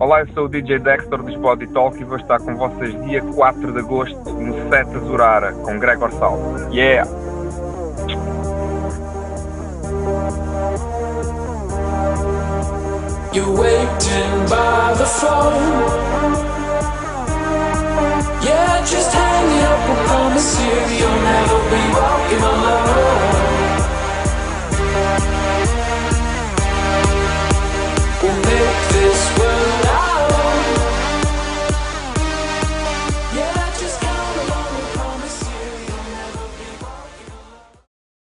Olá, eu sou o DJ Dexter dos Body Talk e vou estar com vocês dia 4 de agosto no Sete Azurara com Gregor Sal. Yeah! You're waiting by the phone.